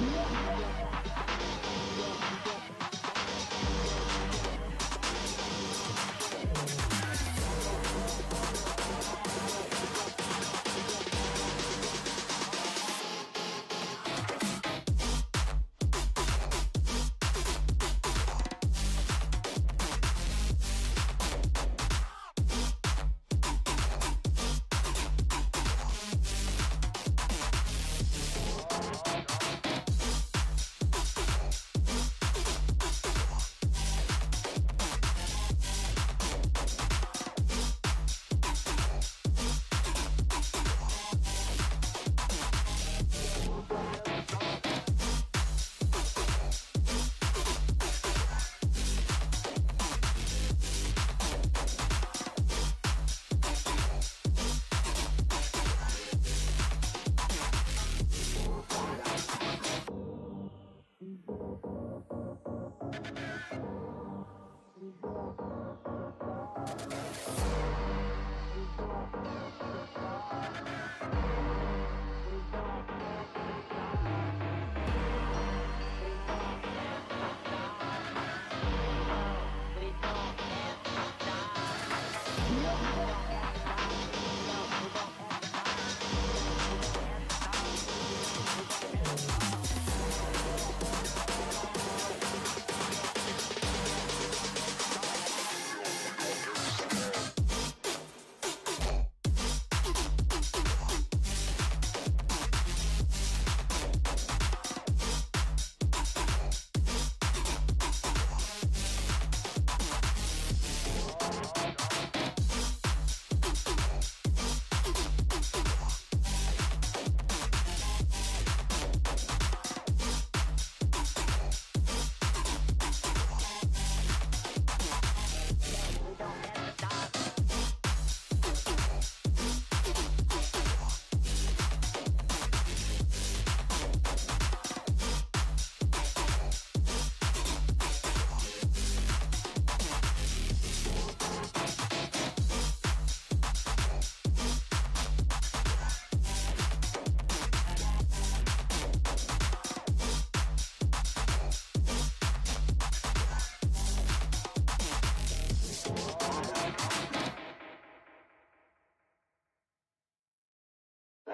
Yeah. you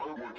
Thank